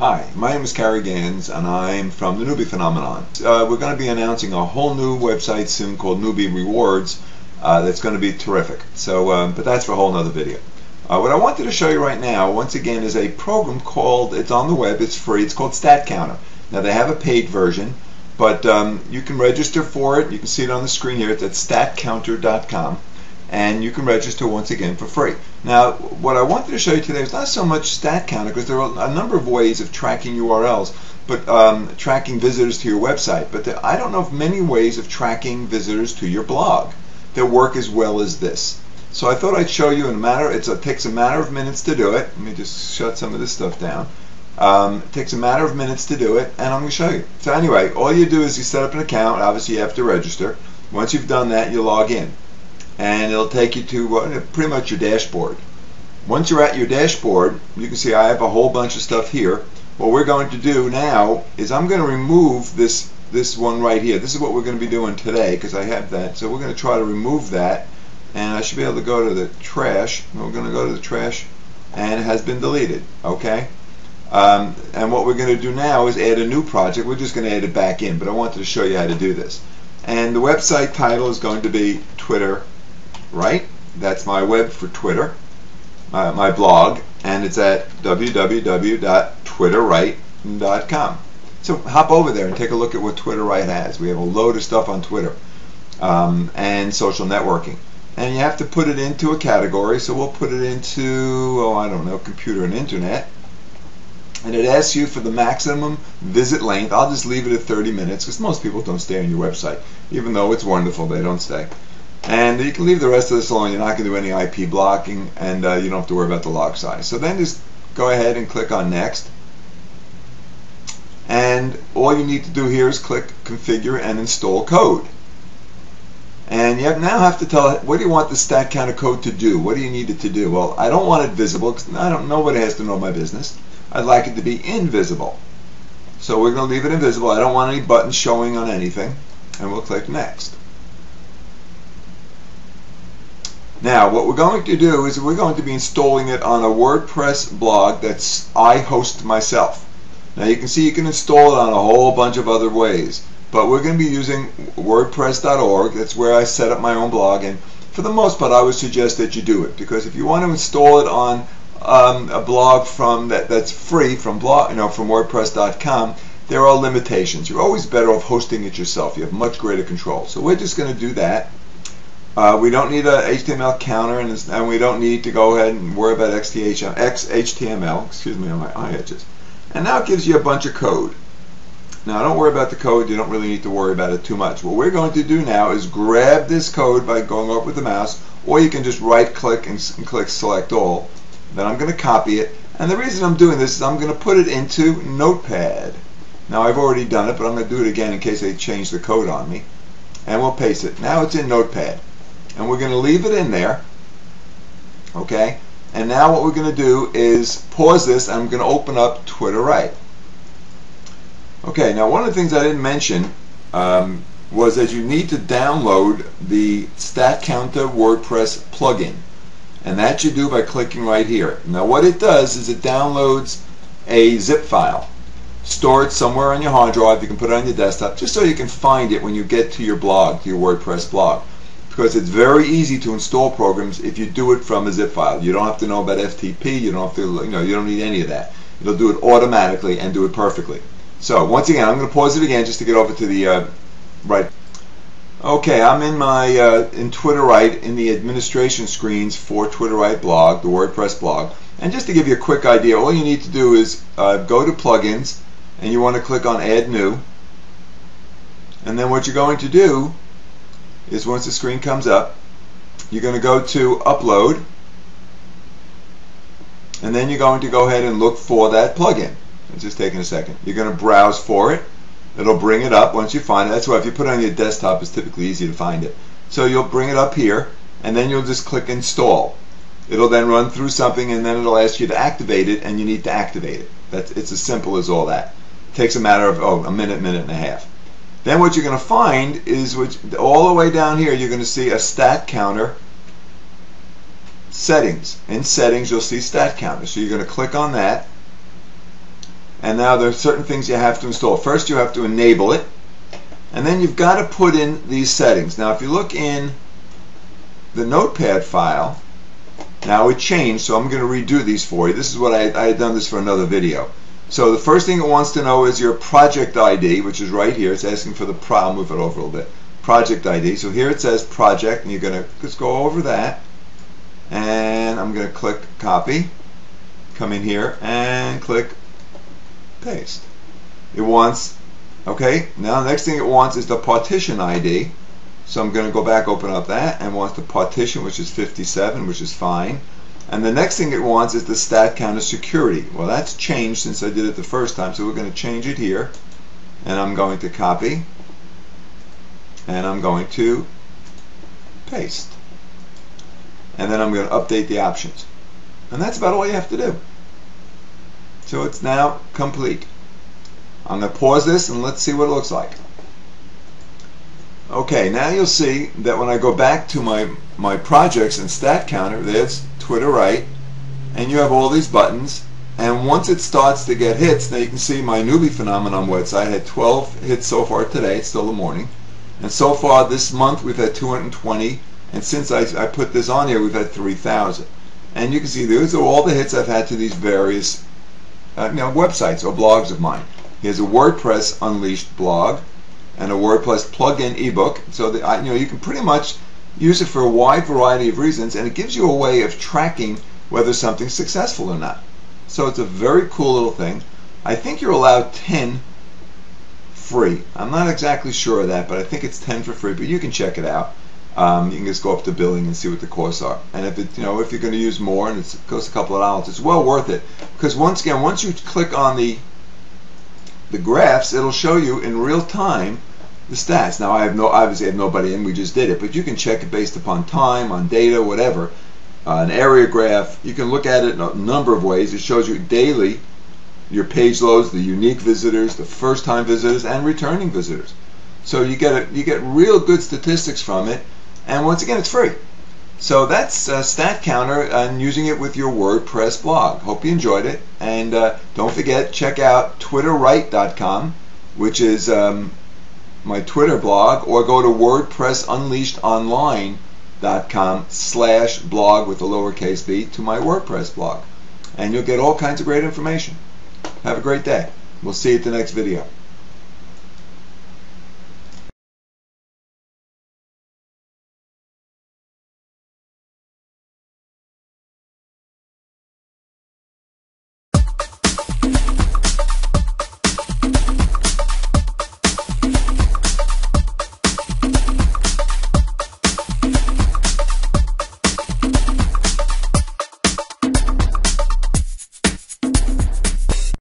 Hi, my name is Cary Gans and I'm from the Newbie Phenomenon. Uh, we're going to be announcing a whole new website soon called Newbie Rewards uh, that's going to be terrific. So, um, but that's for a whole nother video. Uh, what I wanted to show you right now, once again, is a program called, it's on the web, it's free, it's called StatCounter. Now they have a paid version, but um, you can register for it. You can see it on the screen here. It's at statcounter.com and you can register once again for free. Now, what I wanted to show you today is not so much stat counter because there are a number of ways of tracking URLs, but um, tracking visitors to your website. But I don't know of many ways of tracking visitors to your blog that work as well as this. So I thought I'd show you in a matter. It takes a matter of minutes to do it. Let me just shut some of this stuff down. Um, it takes a matter of minutes to do it, and I'm going to show you. So anyway, all you do is you set up an account. Obviously, you have to register. Once you've done that, you log in and it'll take you to uh, pretty much your dashboard. Once you're at your dashboard, you can see I have a whole bunch of stuff here. What we're going to do now is I'm going to remove this this one right here. This is what we're going to be doing today because I have that. So we're going to try to remove that and I should be able to go to the trash. We're going to go to the trash and it has been deleted. Okay. Um, and what we're going to do now is add a new project. We're just going to add it back in, but I wanted to show you how to do this. And the website title is going to be Twitter right? That's my web for Twitter, my blog, and it's at www.twitterright.com. So hop over there and take a look at what TwitterRight has. We have a load of stuff on Twitter um, and social networking. And you have to put it into a category, so we'll put it into, oh, I don't know, computer and internet. And it asks you for the maximum visit length. I'll just leave it at 30 minutes because most people don't stay on your website. Even though it's wonderful, they don't stay. And you can leave the rest of this alone. You're not going to do any IP blocking, and uh, you don't have to worry about the log size. So then just go ahead and click on Next. And all you need to do here is click Configure and Install Code. And you now have to tell it, what do you want the stat counter code to do? What do you need it to do? Well, I don't want it visible because I don't nobody has to know my business. I'd like it to be invisible. So we're going to leave it invisible. I don't want any buttons showing on anything. And we'll click Next. Now, what we're going to do is we're going to be installing it on a WordPress blog that's I host myself. Now, you can see you can install it on a whole bunch of other ways, but we're going to be using WordPress.org. That's where I set up my own blog, and for the most part, I would suggest that you do it because if you want to install it on um, a blog from that that's free from blog, you know, from WordPress.com, there are limitations. You're always better off hosting it yourself. You have much greater control. So we're just going to do that. Uh, we don't need a HTML counter, and, and, we don't need to go ahead and worry about XHTML, XHTML, excuse me, on my eye edges. And now it gives you a bunch of code. Now don't worry about the code, you don't really need to worry about it too much. What we're going to do now is grab this code by going up with the mouse, or you can just right click and, and click select all. Then I'm going to copy it, and the reason I'm doing this is I'm going to put it into Notepad. Now I've already done it, but I'm going to do it again in case they change the code on me. And we'll paste it. Now it's in Notepad and we're going to leave it in there okay? And now what we're going to do is pause this and I'm going to open up Twitterright okay now one of the things I didn't mention um, was that you need to download the StatCounter WordPress plugin. And that you do by clicking right here. Now what it does is it downloads a zip file store it somewhere on your hard drive. You can put it on your desktop just so you can find it when you get to your blog to your WordPress blog because it's very easy to install programs if you do it from a zip file. You don't have to know about FTP. You don't have to, you know, you don't need any of that. It'll do it automatically and do it perfectly. So once again, I'm going to pause it again just to get over to the uh, right. Okay, I'm in my uh, in Twitterright in the administration screens for Twitterright blog, the WordPress blog. And just to give you a quick idea, all you need to do is uh, go to plugins and you want to click on add new. And then what you're going to do is once the screen comes up, you're going to go to upload and then you're going to go ahead and look for that plugin. It's just taking a second. You're going to browse for it. It'll bring it up once you find it. That's why if you put it on your desktop, it's typically easy to find it. So you'll bring it up here and then you'll just click install. It'll then run through something and then it'll ask you to activate it and you need to activate it. That's, it's as simple as all that. It takes a matter of oh, a minute, minute and a half. Then what you're going to find is which, all the way down here, you're going to see a stat counter settings. In settings, you'll see stat counter. So you're going to click on that. And now there are certain things you have to install. First, you have to enable it, and then you've got to put in these settings. Now, if you look in the Notepad file, now it changed, so I'm going to redo these for you. This is what I, I had done this for another video. So the first thing it wants to know is your project ID, which is right here. It's asking for the pro. I'll move it over a little bit. Project ID. So here it says project, and you're going to just go over that, and I'm going to click copy. Come in here and click paste. It wants, okay, now the next thing it wants is the partition ID. So I'm going to go back, open up that, and wants the partition, which is 57, which is fine. And the next thing it wants is the stat counter security. Well, that's changed since I did it the first time, so we're going to change it here. And I'm going to copy, and I'm going to paste. And then I'm going to update the options. And that's about all you have to do. So it's now complete. I'm going to pause this and let's see what it looks like. Okay, now you'll see that when I go back to my, my projects and stat counter, there's Twitterright, and you have all these buttons, and once it starts to get hits, now you can see my newbie phenomenon website had 12 hits so far today, it's still the morning, and so far this month we've had 220, and since I, I put this on here we've had 3,000. And you can see those are all the hits I've had to these various uh, you know, websites or blogs of mine. Here's a WordPress Unleashed blog and a WordPress plugin ebook. So that you know you can pretty much use it for a wide variety of reasons, and it gives you a way of tracking whether something's successful or not. So it's a very cool little thing. I think you're allowed 10 free. I'm not exactly sure of that, but I think it's 10 for free. But you can check it out. Um, you can just go up to billing and see what the costs are. And if it, you know, if you're going to use more and it costs a couple of dollars, it's well worth it. Because once again, once you click on the the graphs, it'll show you in real time the stats. Now, I have no, obviously, have nobody in. We just did it, but you can check it based upon time, on data, whatever. Uh, an area graph. You can look at it in a number of ways. It shows you daily your page loads, the unique visitors, the first-time visitors, and returning visitors. So you get a, you get real good statistics from it and once again, it's free. So that's uh, Stat Counter and using it with your WordPress blog. Hope you enjoyed it. And uh, don't forget, check out twitterright.com, which is um, my Twitter blog, or go to WordPressUnleashedOnline.com slash blog with a lowercase b to my WordPress blog. And you'll get all kinds of great information. Have a great day. We'll see you at the next video.